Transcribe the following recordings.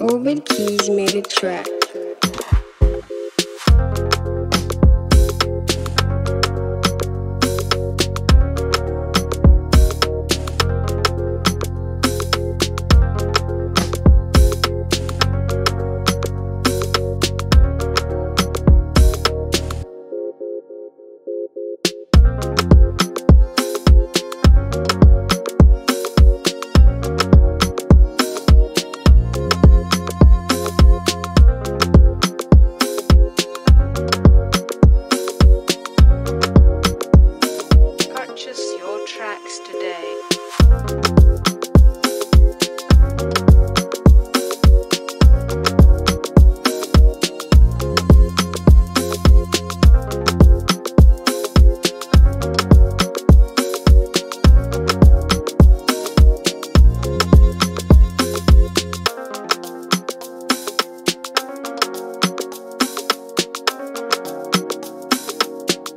Urban Keys made a track.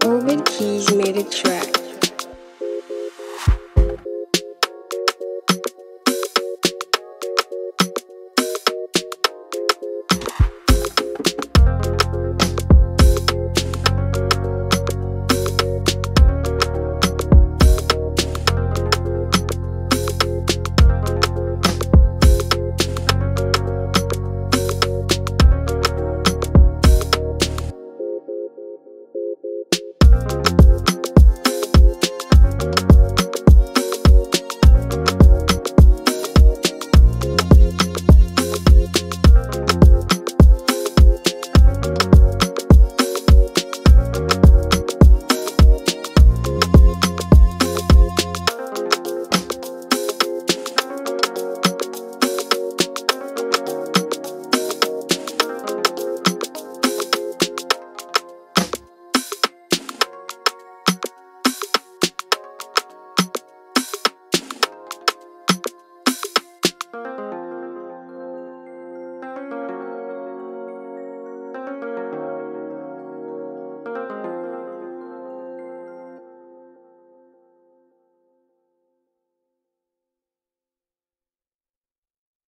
Urban Keys made a track.